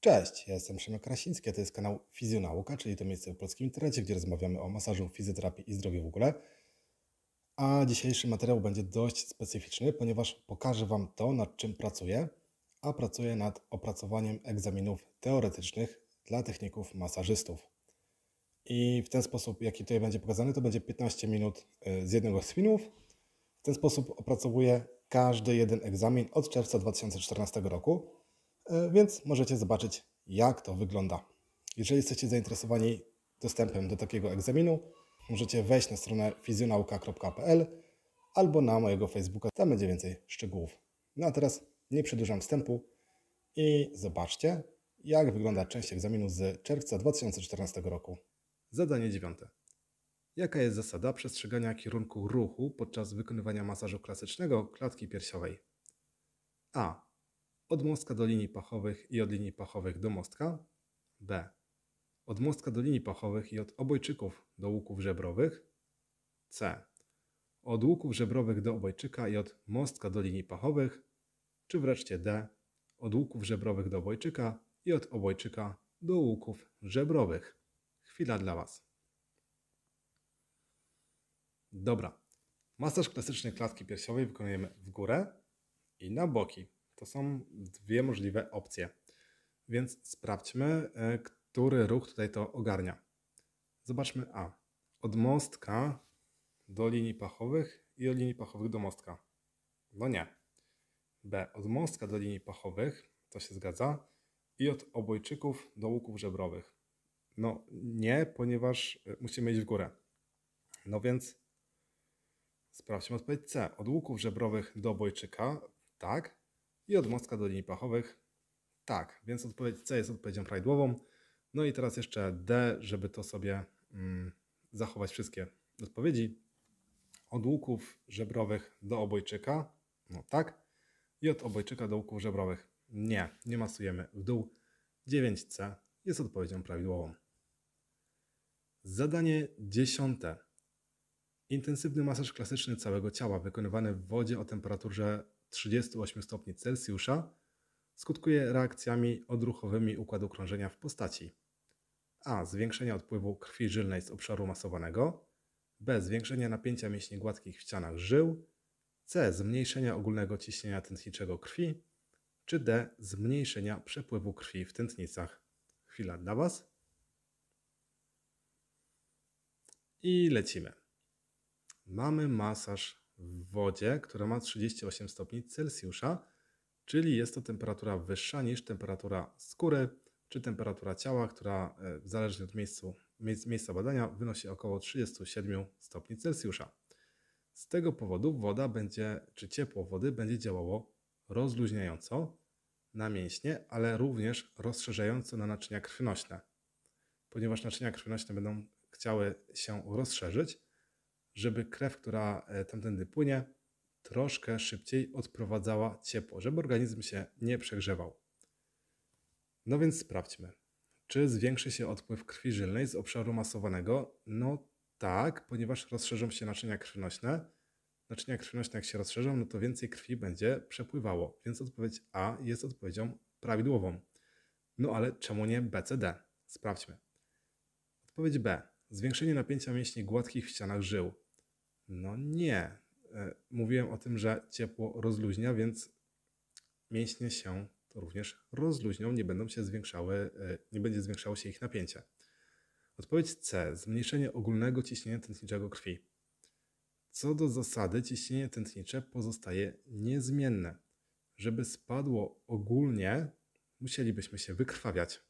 Cześć, ja jestem Szymek Krasiński, a to jest kanał Fizjonauka, czyli to miejsce w polskim internecie, gdzie rozmawiamy o masażu, fizjoterapii i zdrowiu w ogóle. A dzisiejszy materiał będzie dość specyficzny, ponieważ pokażę Wam to, nad czym pracuję, a pracuję nad opracowaniem egzaminów teoretycznych dla techników masażystów. I w ten sposób, jaki tutaj będzie pokazany, to będzie 15 minut y, z jednego z filmów. W ten sposób opracowuję każdy jeden egzamin od czerwca 2014 roku E, więc możecie zobaczyć, jak to wygląda. Jeżeli jesteście zainteresowani dostępem do takiego egzaminu, możecie wejść na stronę fizjonauka.pl albo na mojego Facebooka, tam będzie więcej szczegółów. No a teraz nie przedłużam wstępu i zobaczcie, jak wygląda część egzaminu z czerwca 2014 roku. Zadanie dziewiąte. Jaka jest zasada przestrzegania kierunku ruchu podczas wykonywania masażu klasycznego klatki piersiowej? A. Od mostka do linii pachowych i od linii pachowych do mostka. B. Od mostka do linii pachowych i od obojczyków do łuków żebrowych. C. Od łuków żebrowych do obojczyka i od mostka do linii pachowych. Czy wreszcie D. Od łuków żebrowych do obojczyka i od obojczyka do łuków żebrowych. Chwila dla Was. Dobra. Masaż klasyczny klatki piersiowej wykonujemy w górę i na boki. To są dwie możliwe opcje. Więc sprawdźmy, e, który ruch tutaj to ogarnia. Zobaczmy A. Od mostka do linii pachowych i od linii pachowych do mostka. No nie. B. Od mostka do linii pachowych, to się zgadza, i od obojczyków do łuków żebrowych. No nie, ponieważ e, musimy iść w górę. No więc sprawdźmy odpowiedź C. Od łuków żebrowych do obojczyka, tak, i od mostka do linii pachowych. Tak, więc odpowiedź C jest odpowiedzią prawidłową. No i teraz jeszcze D, żeby to sobie mm, zachować wszystkie odpowiedzi. Od łuków żebrowych do obojczyka. No tak. I od obojczyka do łuków żebrowych. Nie, nie masujemy w dół. 9C jest odpowiedzią prawidłową. Zadanie dziesiąte. Intensywny masaż klasyczny całego ciała wykonywany w wodzie o temperaturze 38 stopni Celsjusza skutkuje reakcjami odruchowymi układu krążenia w postaci a. Zwiększenia odpływu krwi żylnej z obszaru masowanego b. Zwiększenia napięcia mięśni gładkich w ścianach żył c. Zmniejszenia ogólnego ciśnienia tętniczego krwi czy d. Zmniejszenia przepływu krwi w tętnicach. Chwila dla Was. I lecimy. Mamy masaż w wodzie, która ma 38 stopni Celsjusza, czyli jest to temperatura wyższa niż temperatura skóry czy temperatura ciała, która e, zależnie od miejscu, miejsca badania wynosi około 37 stopni Celsjusza. Z tego powodu woda będzie, czy ciepło wody będzie działało rozluźniająco na mięśnie, ale również rozszerzająco na naczynia krwionośne. Ponieważ naczynia krwionośne będą chciały się rozszerzyć, żeby krew, która e, tamtędy płynie, troszkę szybciej odprowadzała ciepło, żeby organizm się nie przegrzewał. No więc sprawdźmy. Czy zwiększy się odpływ krwi żylnej z obszaru masowanego? No tak, ponieważ rozszerzą się naczynia krwionośne. Naczynia krwionośne jak się rozszerzą, no to więcej krwi będzie przepływało, więc odpowiedź A jest odpowiedzią prawidłową. No ale czemu nie B, C, D? Sprawdźmy. Odpowiedź B. Zwiększenie napięcia mięśni gładkich w ścianach żył. No nie. E, mówiłem o tym, że ciepło rozluźnia, więc mięśnie się to również rozluźnią, nie będą się zwiększały, e, nie będzie zwiększało się ich napięcie. Odpowiedź C. Zmniejszenie ogólnego ciśnienia tętniczego krwi. Co do zasady, ciśnienie tętnicze pozostaje niezmienne. Żeby spadło ogólnie, musielibyśmy się wykrwawiać.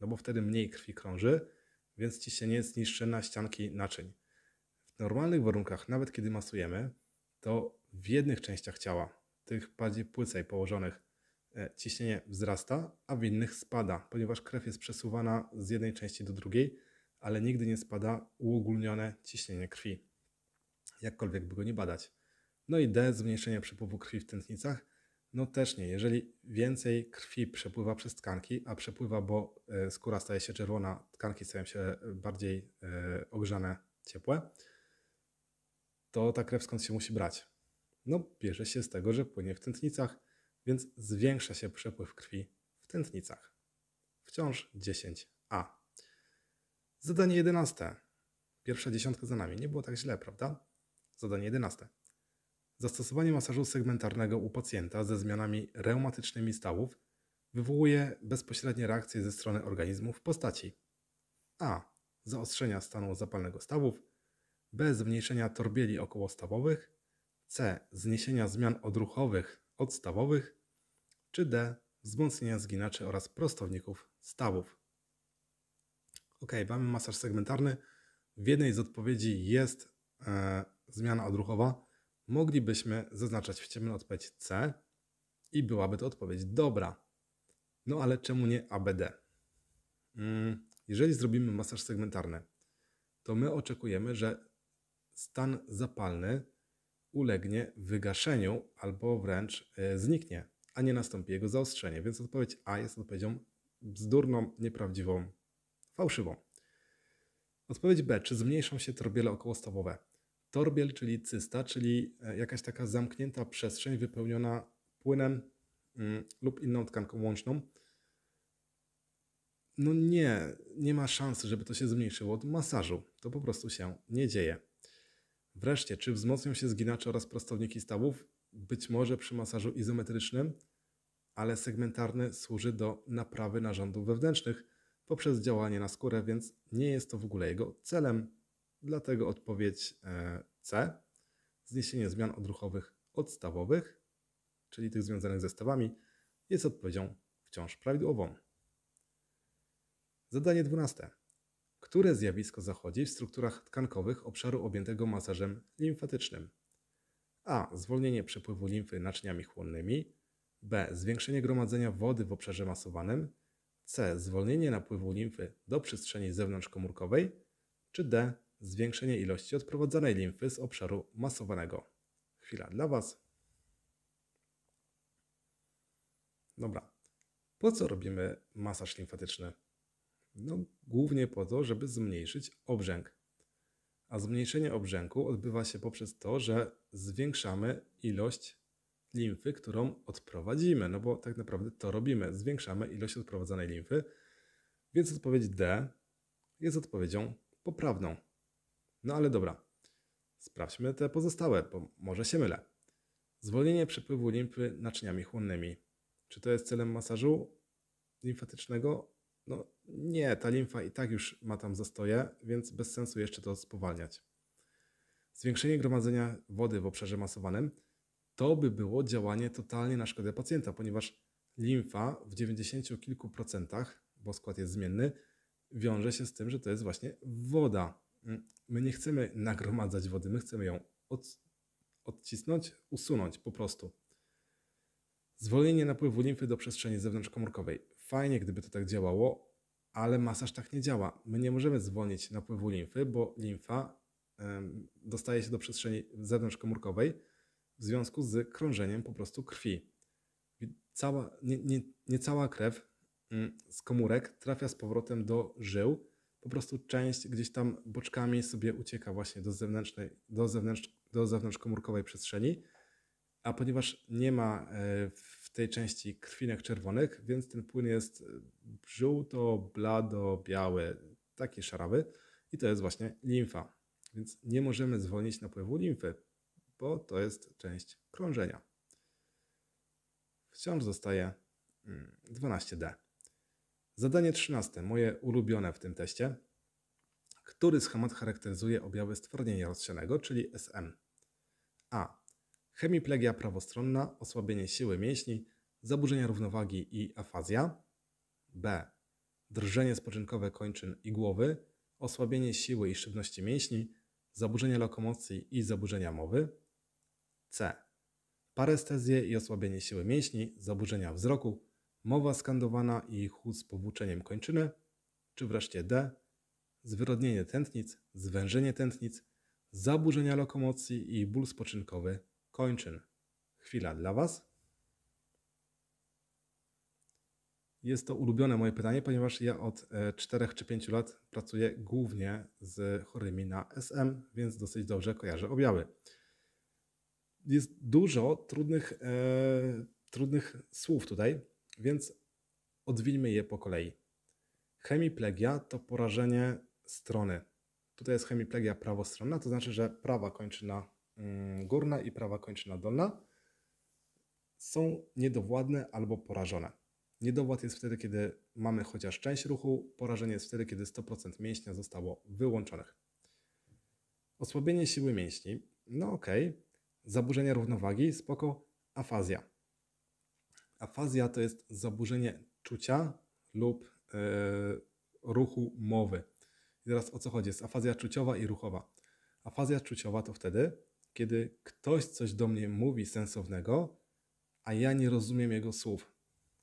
No bo wtedy mniej krwi krąży, więc ciśnienie niższe na ścianki naczyń. W normalnych warunkach, nawet kiedy masujemy, to w jednych częściach ciała, tych bardziej płycej położonych, e, ciśnienie wzrasta, a w innych spada, ponieważ krew jest przesuwana z jednej części do drugiej, ale nigdy nie spada uogólnione ciśnienie krwi, jakkolwiek by go nie badać. No i D, zmniejszenie przepływu krwi w tętnicach, no też nie. Jeżeli więcej krwi przepływa przez tkanki, a przepływa, bo e, skóra staje się czerwona, tkanki stają się bardziej e, ogrzane, ciepłe, to ta krew skąd się musi brać? No, bierze się z tego, że płynie w tętnicach, więc zwiększa się przepływ krwi w tętnicach. Wciąż 10a. Zadanie 11. Pierwsza dziesiątka za nami. Nie było tak źle, prawda? Zadanie 11. Zastosowanie masażu segmentarnego u pacjenta ze zmianami reumatycznymi stawów wywołuje bezpośrednie reakcje ze strony organizmu w postaci a. zaostrzenia stanu zapalnego stawów, b. zmniejszenia torbieli okołostawowych, c. zniesienia zmian odruchowych odstawowych, czy d. wzmocnienia zginaczy oraz prostowników stawów. Ok, mamy masaż segmentarny. W jednej z odpowiedzi jest e, zmiana odruchowa. Moglibyśmy zaznaczać w ciemno odpowiedź C i byłaby to odpowiedź dobra. No ale czemu nie ABD? Mm, jeżeli zrobimy masaż segmentarny, to my oczekujemy, że stan zapalny ulegnie wygaszeniu albo wręcz e, zniknie, a nie nastąpi jego zaostrzenie. Więc odpowiedź A jest odpowiedzią bzdurną, nieprawdziwą, fałszywą. Odpowiedź B. Czy zmniejszą się torbiele okołostawowe? Torbiel, czyli cysta, czyli e, jakaś taka zamknięta przestrzeń wypełniona płynem mm, lub inną tkanką łączną. No nie, nie ma szansy, żeby to się zmniejszyło od masażu. To po prostu się nie dzieje. Wreszcie, czy wzmocnią się zginacze oraz prostowniki stawów? Być może przy masażu izometrycznym, ale segmentarny służy do naprawy narządów wewnętrznych poprzez działanie na skórę, więc nie jest to w ogóle jego celem. Dlatego odpowiedź e, C, zniesienie zmian odruchowych odstawowych, czyli tych związanych ze stawami, jest odpowiedzią wciąż prawidłową. Zadanie 12. Które zjawisko zachodzi w strukturach tkankowych obszaru objętego masażem limfatycznym? A. Zwolnienie przepływu limfy naczyniami chłonnymi. B. Zwiększenie gromadzenia wody w obszarze masowanym. C. Zwolnienie napływu limfy do przestrzeni zewnątrzkomórkowej. Czy D. Zwiększenie ilości odprowadzanej limfy z obszaru masowanego. Chwila dla Was. Dobra. Po co robimy masaż limfatyczny? No, głównie po to, żeby zmniejszyć obrzęk. A zmniejszenie obrzęku odbywa się poprzez to, że zwiększamy ilość limfy, którą odprowadzimy. No bo tak naprawdę to robimy. Zwiększamy ilość odprowadzanej limfy. Więc odpowiedź D jest odpowiedzią poprawną. No ale dobra, sprawdźmy te pozostałe, bo może się mylę. Zwolnienie przepływu limfy naczyniami chłonnymi. Czy to jest celem masażu limfatycznego? No nie, ta limfa i tak już ma tam zastoje, więc bez sensu jeszcze to spowalniać. Zwiększenie gromadzenia wody w obszarze masowanym to by było działanie totalnie na szkodę pacjenta, ponieważ limfa w 90 kilku procentach, bo skład jest zmienny, wiąże się z tym, że to jest właśnie woda. My nie chcemy nagromadzać wody, my chcemy ją od, odcisnąć, usunąć po prostu. Zwolnienie napływu limfy do przestrzeni zewnątrzkomórkowej. Fajnie, gdyby to tak działało, ale masaż tak nie działa. My nie możemy zwolnić napływu limfy, bo limfa ym, dostaje się do przestrzeni zewnątrzkomórkowej w związku z krążeniem po prostu krwi. Cała, nie, nie, nie cała krew z komórek trafia z powrotem do żył. Po prostu część gdzieś tam boczkami sobie ucieka właśnie do zewnętrznej, do, zewnętrz, do zewnątrzkomórkowej przestrzeni a ponieważ nie ma e, w tej części krwinek czerwonych, więc ten płyn jest e, żółto, blado, biały, taki szarawy i to jest właśnie limfa. Więc nie możemy zwolnić napływu limfy, bo to jest część krążenia. Wciąż zostaje 12D. Zadanie 13, moje ulubione w tym teście. Który schemat charakteryzuje objawy stwardnienia rozsianego, czyli SM? A hemiplegia prawostronna, osłabienie siły mięśni, zaburzenia równowagi i afazja. B. Drżenie spoczynkowe kończyn i głowy, osłabienie siły i sztywności mięśni, zaburzenia lokomocji i zaburzenia mowy. C. Parestezje i osłabienie siły mięśni, zaburzenia wzroku, mowa skandowana i chłód z powłóczeniem kończyny. Czy wreszcie D. Zwyrodnienie tętnic, zwężenie tętnic, zaburzenia lokomocji i ból spoczynkowy kończyn. Chwila dla Was. Jest to ulubione moje pytanie, ponieważ ja od 4 e, czy 5 lat pracuję głównie z chorymi na SM, więc dosyć dobrze kojarzę objawy. Jest dużo trudnych, e, trudnych słów tutaj, więc Odwijmy je po kolei. Hemiplegia to porażenie strony. Tutaj jest hemiplegia prawostronna, to znaczy, że prawa kończyna mm, górna i prawa kończyna dolna są niedowładne albo porażone. Niedowład jest wtedy, kiedy mamy chociaż część ruchu, porażenie jest wtedy, kiedy 100% mięśnia zostało wyłączonych. Osłabienie siły mięśni, no ok. Zaburzenie równowagi, spoko. Afazja. Afazja to jest zaburzenie czucia lub yy, ruchu mowy. I teraz o co chodzi? Jest afazja czuciowa i ruchowa. Afazja czuciowa to wtedy, kiedy ktoś coś do mnie mówi sensownego, a ja nie rozumiem jego słów.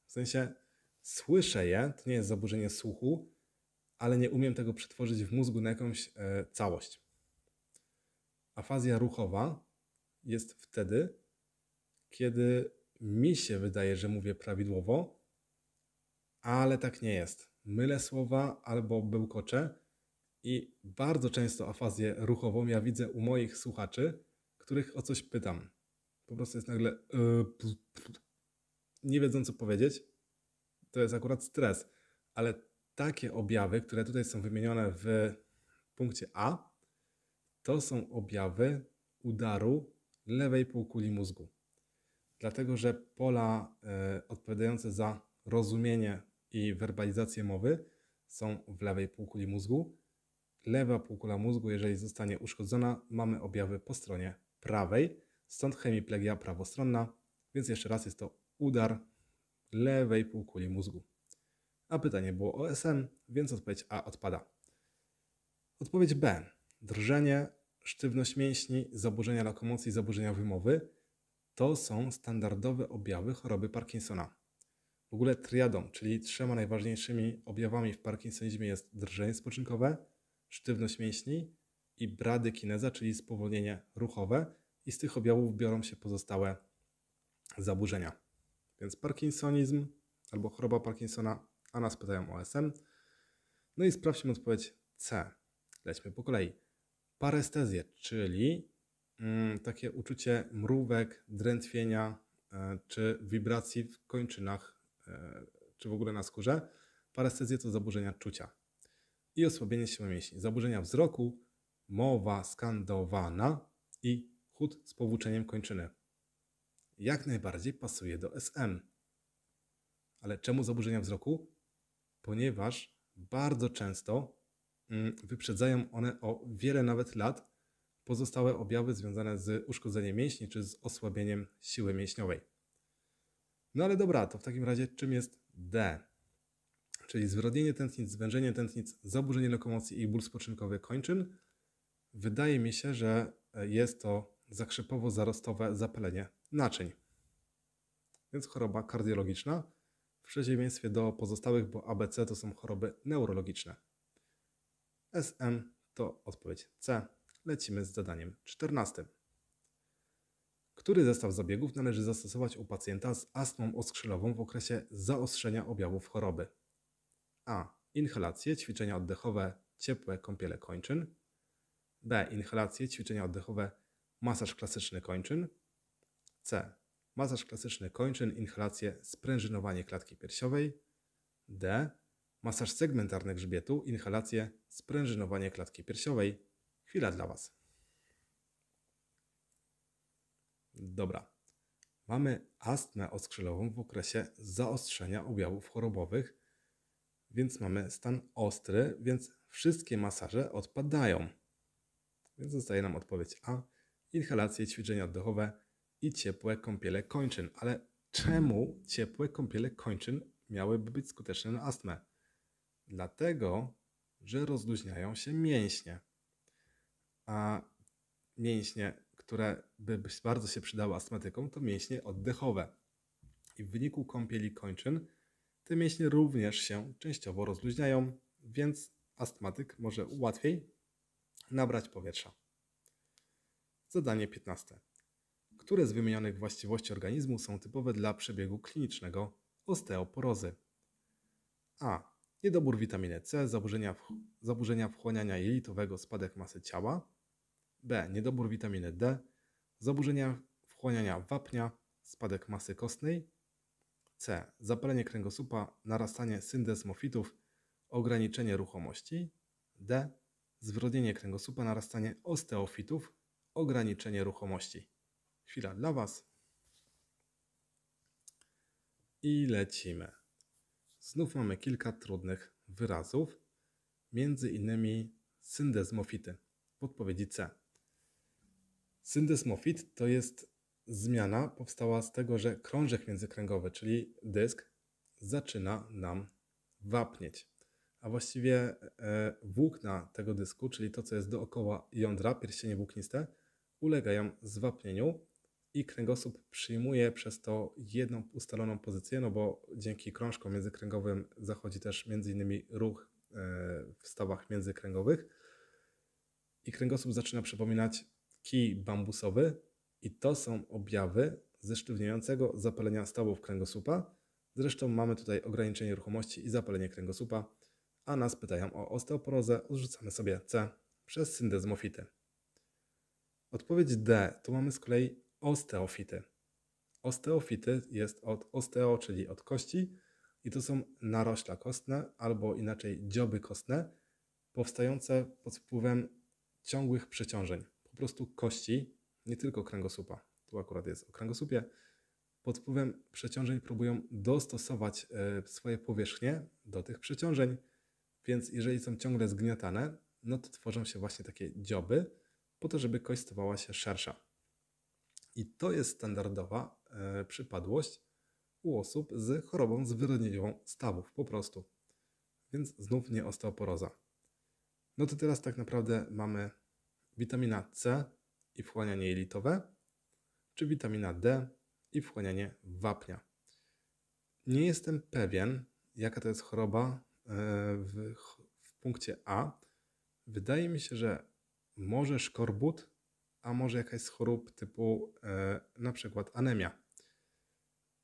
W sensie słyszę je, to nie jest zaburzenie słuchu, ale nie umiem tego przetworzyć w mózgu na jakąś e, całość. Afazja ruchowa jest wtedy, kiedy mi się wydaje, że mówię prawidłowo, ale tak nie jest. Mylę słowa albo bełkoczę i bardzo często afazję ruchową ja widzę u moich słuchaczy, których o coś pytam. Po prostu jest nagle yy, nie wiedzą co powiedzieć. To jest akurat stres, ale takie objawy, które tutaj są wymienione w punkcie A, to są objawy udaru lewej półkuli mózgu. Dlatego, że pola y, odpowiadające za rozumienie i werbalizację mowy są w lewej półkuli mózgu. Lewa półkula mózgu, jeżeli zostanie uszkodzona, mamy objawy po stronie prawej, stąd hemiplegia prawostronna, więc jeszcze raz jest to udar lewej półkuli mózgu. A pytanie było o SM, więc odpowiedź A odpada. Odpowiedź B. Drżenie, sztywność mięśni, zaburzenia lokomocji, zaburzenia wymowy to są standardowe objawy choroby Parkinsona. W ogóle triadą, czyli trzema najważniejszymi objawami w parkinsonizmie jest drżenie spoczynkowe, sztywność mięśni i bradykineza, czyli spowolnienie ruchowe i z tych objawów biorą się pozostałe zaburzenia. Więc parkinsonizm albo choroba Parkinsona, a nas pytają o SM. No i sprawdźmy odpowiedź C. Lećmy po kolei. Parestezję, czyli takie uczucie mrówek, drętwienia e, czy wibracji w kończynach, e, czy w ogóle na skórze. Parestezje to zaburzenia czucia. I osłabienie siły mięśni. Zaburzenia wzroku, mowa skandowana i chód z powłóczeniem kończyny. Jak najbardziej pasuje do SM. Ale czemu zaburzenia wzroku? Ponieważ bardzo często mm, wyprzedzają one o wiele nawet lat pozostałe objawy związane z uszkodzeniem mięśni czy z osłabieniem siły mięśniowej. No ale dobra, to w takim razie czym jest D? Czyli zwyrodnienie tętnic, zwężenie tętnic, zaburzenie lokomocji i ból spoczynkowy kończyn. Wydaje mi się, że jest to zakrzepowo-zarostowe zapalenie naczyń. Więc choroba kardiologiczna w przeciwieństwie do pozostałych, bo ABC to są choroby neurologiczne. SM to odpowiedź C. Lecimy z zadaniem 14. Który zestaw zabiegów należy zastosować u pacjenta z astmą oskrzylową w okresie zaostrzenia objawów choroby? A. Inhalacje, ćwiczenia oddechowe, ciepłe kąpiele kończyn. B. Inhalacje, ćwiczenia oddechowe, masaż klasyczny kończyn. C. Masaż klasyczny kończyn, inhalacje, sprężynowanie klatki piersiowej. D. Masaż segmentarny grzbietu, inhalacje, sprężynowanie klatki piersiowej. Chwila dla Was. Dobra. Mamy astmę oskrzylową w okresie zaostrzenia objawów chorobowych, więc mamy stan ostry, więc wszystkie masaże odpadają. Więc zostaje nam odpowiedź A. Inhalacje, ćwiczenia oddechowe, i ciepłe kąpiele kończyn. Ale czemu ciepłe kąpiele kończyn miałyby być skuteczne na astmę? Dlatego, że rozluźniają się mięśnie. A mięśnie, które by bardzo się przydały astmatykom, to mięśnie oddechowe. I w wyniku kąpieli kończyn te mięśnie również się częściowo rozluźniają, więc astmatyk może łatwiej nabrać powietrza. Zadanie 15. Które z wymienionych właściwości organizmu są typowe dla przebiegu klinicznego osteoporozy? A. Niedobór witaminy C, zaburzenia, w, zaburzenia wchłaniania jelitowego, spadek masy ciała. B. Niedobór witaminy D, zaburzenia wchłaniania wapnia, spadek masy kostnej. C. Zapalenie kręgosłupa, narastanie syndesmofitów, ograniczenie ruchomości. D. Zwrodnienie kręgosłupa, narastanie osteofitów, ograniczenie ruchomości. Chwila dla Was. I lecimy. Znów mamy kilka trudnych wyrazów, między innymi syndesmofity. W odpowiedzi C. Syndesmofit to jest zmiana powstała z tego, że krążek międzykręgowy, czyli dysk, zaczyna nam wapnieć. A właściwie e, włókna tego dysku, czyli to, co jest dookoła jądra, pierścienie włókniste, ulegają zwapnieniu i kręgosłup przyjmuje przez to jedną ustaloną pozycję, no bo dzięki krążkom międzykręgowym zachodzi też m.in. ruch e, w stawach międzykręgowych i kręgosłup zaczyna przypominać kij bambusowy i to są objawy zesztywniającego zapalenia stawów kręgosłupa. Zresztą mamy tutaj ograniczenie ruchomości i zapalenie kręgosłupa, a nas pytają o osteoporozę, odrzucamy sobie C przez syndezmofity. Odpowiedź D, tu mamy z kolei osteofity. Osteofity jest od osteo, czyli od kości i to są narośla kostne albo inaczej dzioby kostne powstające pod wpływem ciągłych przeciążeń. Po prostu kości, nie tylko kręgosłupa, tu akurat jest o kręgosłupie, pod wpływem przeciążeń próbują dostosować e, swoje powierzchnie do tych przeciążeń, więc jeżeli są ciągle zgniatane, no to tworzą się właśnie takie dzioby, po to, żeby kość stawała się szersza. I to jest standardowa e, przypadłość u osób z chorobą zwyrodnieniową stawów, po prostu. Więc znów nie osteoporoza. No to teraz tak naprawdę mamy witamina C i wchłanianie jelitowe, czy witamina D i wchłanianie wapnia. Nie jestem pewien, jaka to jest choroba e, w, w punkcie A. Wydaje mi się, że może szkorbut, a może jakaś z chorób typu e, na przykład anemia.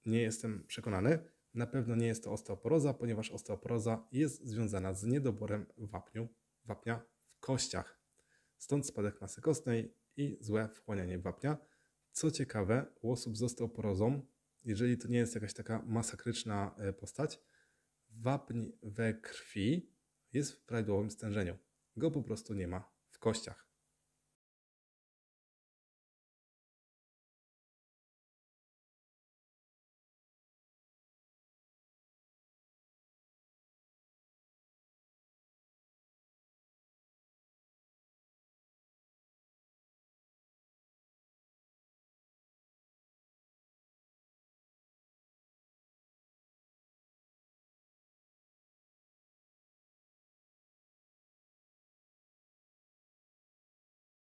Nie jestem przekonany. Na pewno nie jest to osteoporoza, ponieważ osteoporoza jest związana z niedoborem wapniu, wapnia w kościach. Stąd spadek masy kostnej i złe wchłanianie wapnia. Co ciekawe, u osób z osteoporozą, jeżeli to nie jest jakaś taka masakryczna e, postać, wapń we krwi jest w prawidłowym stężeniu. Go po prostu nie ma w kościach.